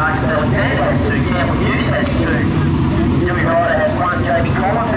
Alexander has two, Campbell Hughes has two, Jimmy Ryder has one, JB Collins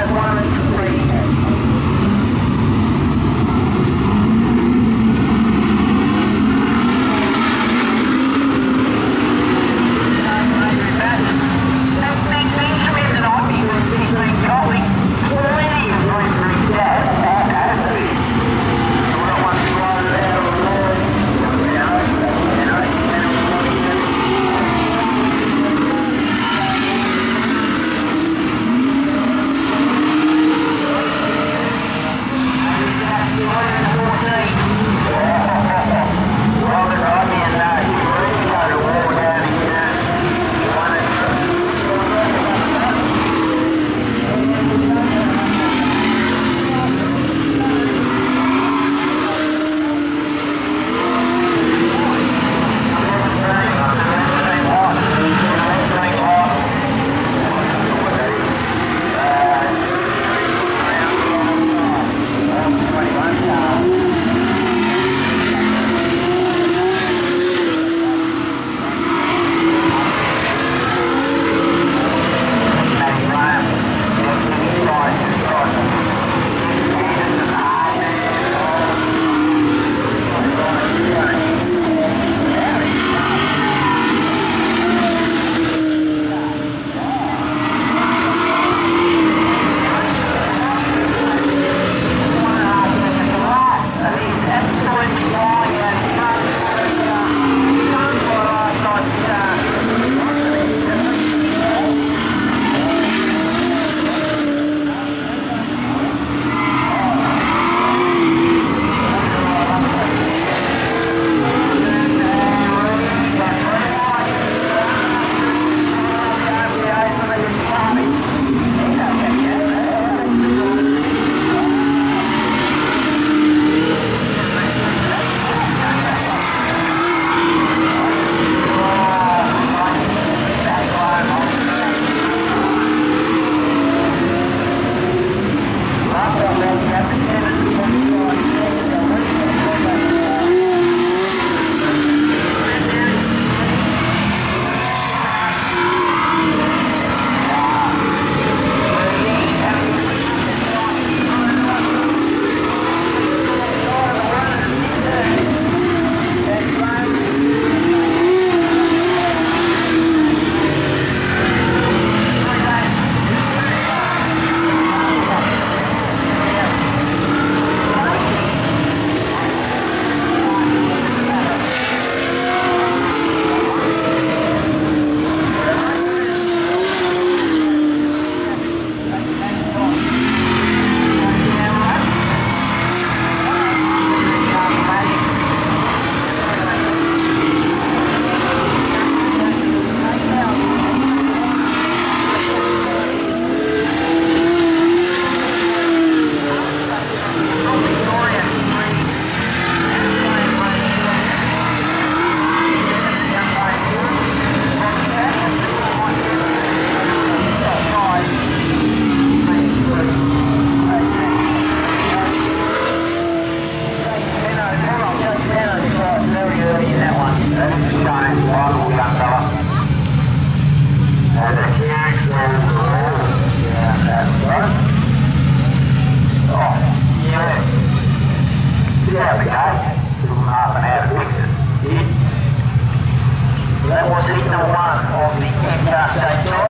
half. That was heat number one of the Antar State